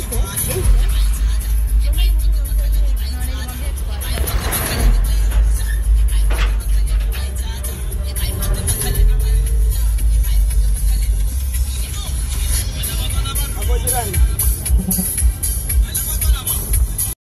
红火红